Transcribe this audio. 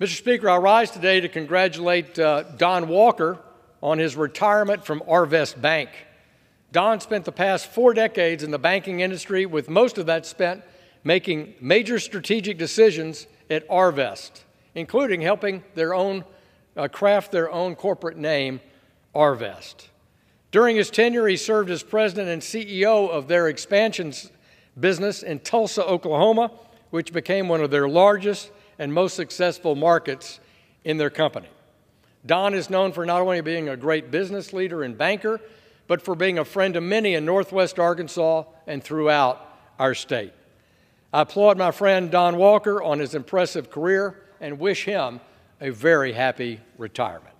Mr. Speaker, I rise today to congratulate uh, Don Walker on his retirement from Arvest Bank. Don spent the past four decades in the banking industry, with most of that spent making major strategic decisions at Arvest, including helping their own uh, craft their own corporate name, Arvest. During his tenure, he served as president and CEO of their expansions business in Tulsa, Oklahoma, which became one of their largest and most successful markets in their company. Don is known for not only being a great business leader and banker, but for being a friend to many in Northwest Arkansas and throughout our state. I applaud my friend Don Walker on his impressive career and wish him a very happy retirement.